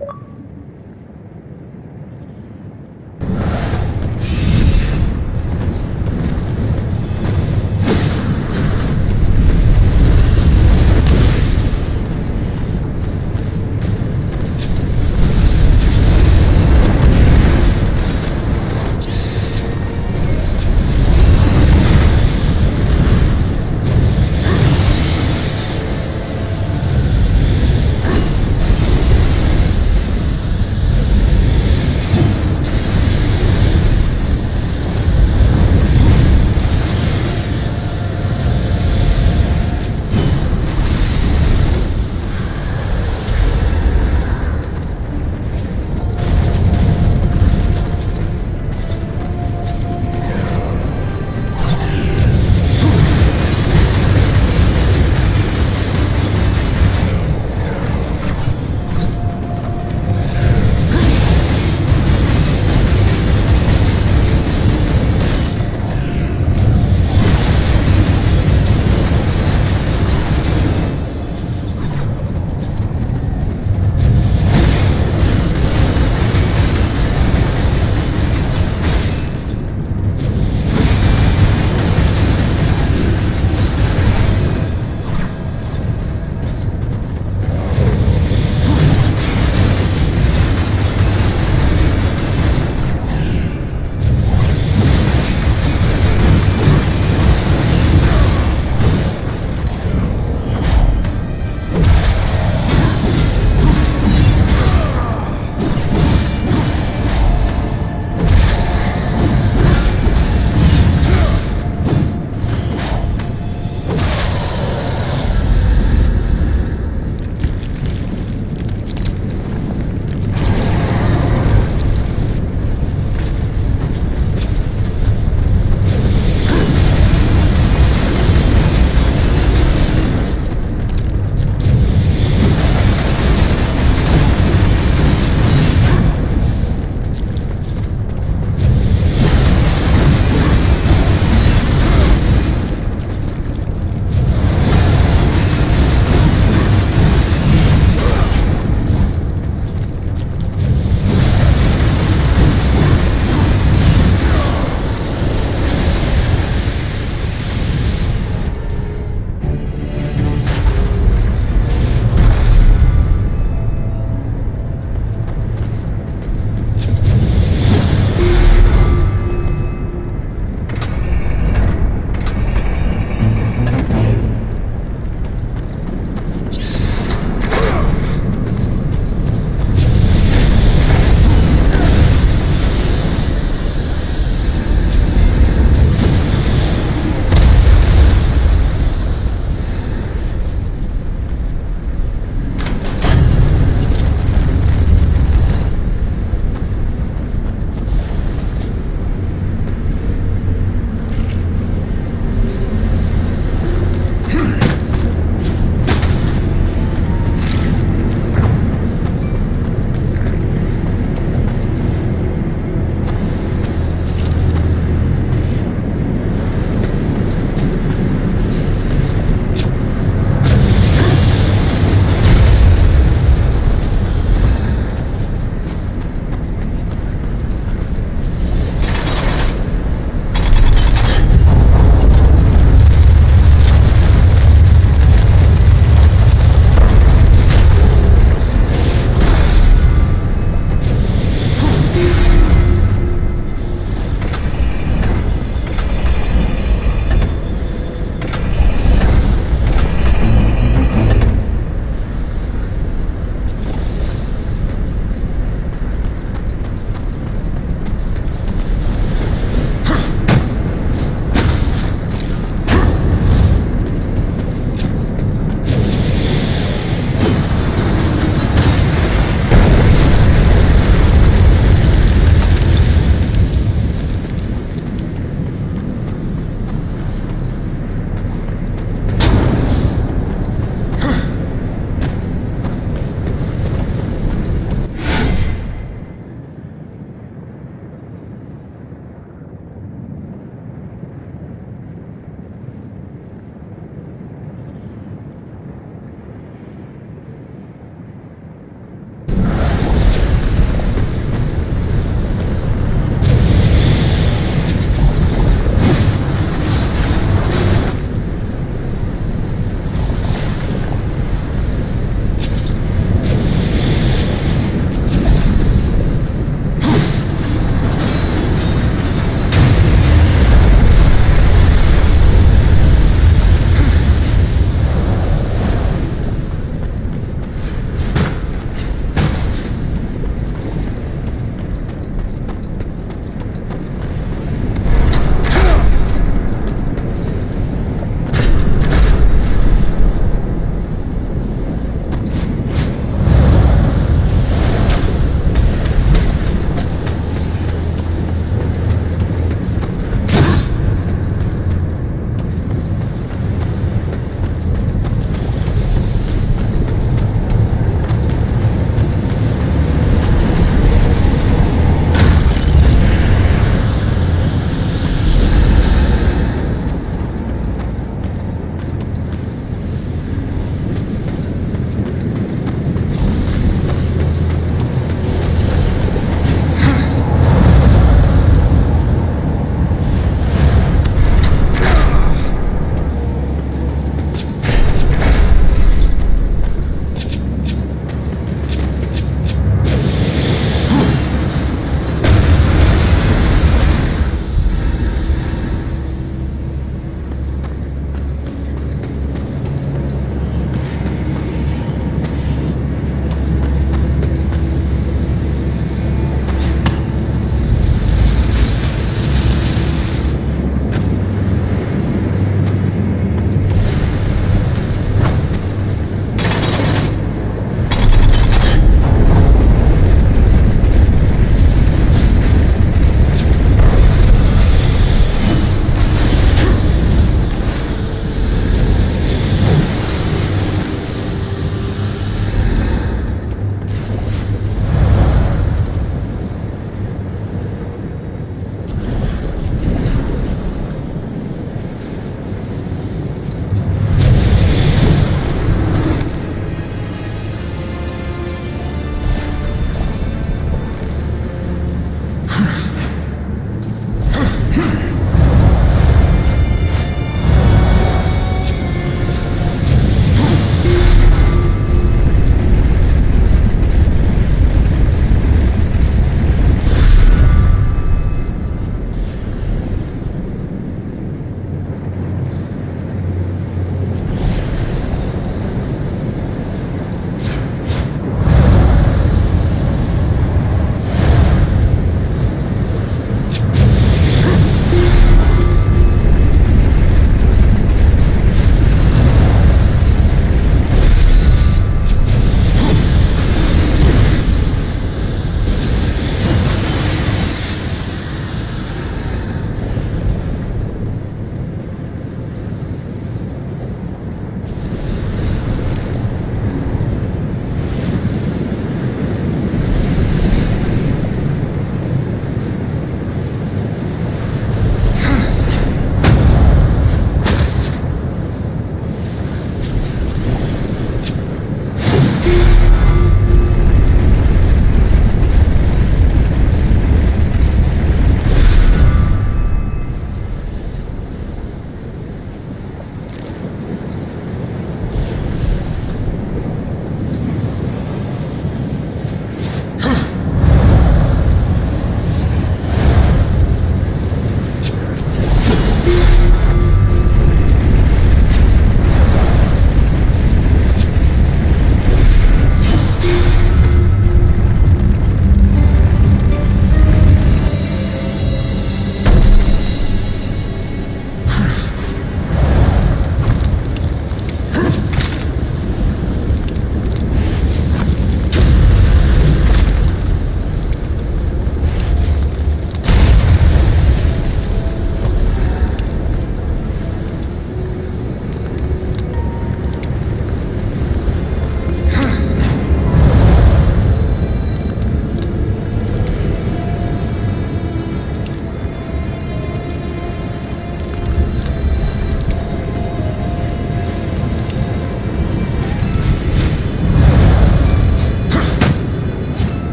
you